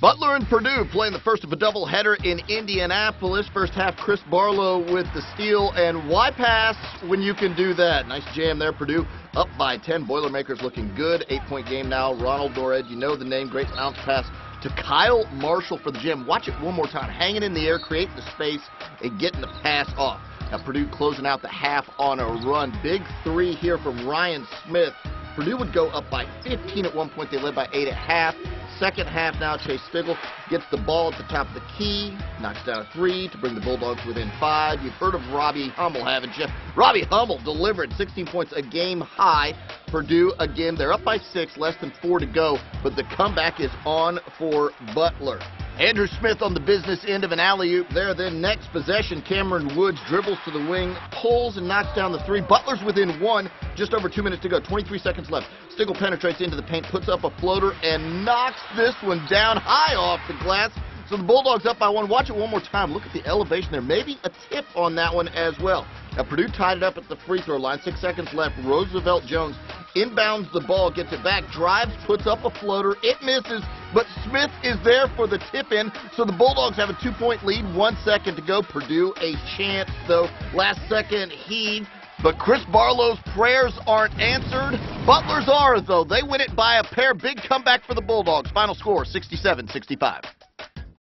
Butler and Purdue playing the first of a doubleheader in Indianapolis. First half, Chris Barlow with the steal, and why pass when you can do that? Nice jam there, Purdue up by 10. Boilermakers looking good. Eight-point game now. Ronald Nored, you know the name. Great bounce pass to Khyle Marshall for the jam. Watch it one more time. Hanging in the air, creating the space, and getting the pass off. Now Purdue closing out the half on a run. Big three here from Ryne Smith. Purdue would go up by 15 at one point. They led by 8 at half. Second half now, Chase Stigall gets the ball at the top of the key, knocks down a three to bring the Bulldogs within five. You've heard of Robbie Hummel, haven't you? Robbie Hummel delivered 16 points a game high. Purdue, again, they're up by six, less than four to go, but the comeback is on for Butler. Andrew Smith on the business end of an alley-oop there. Then next possession, Kameron Woods dribbles to the wing, pulls and knocks down the three. Butler's within one, just over two minutes to go. 23 seconds left. Stigall penetrates into the paint, puts up a floater, and knocks this one down high off the glass. So the Bulldogs up by one. Watch it one more time. Look at the elevation there. Maybe a tip on that one as well. Now Purdue tied it up at the free throw line. Six seconds left. Roosevelt Jones inbounds the ball, gets it back, drives, puts up a floater. It misses, but Smith is there for the tip in. So the Bulldogs have a two point lead. One second to go. Purdue a chance though. Last second heave. But Chris Barlow's prayers aren't answered. Butler's are, though. They win it by a pair. Big comeback for the Bulldogs. Final score 67 65.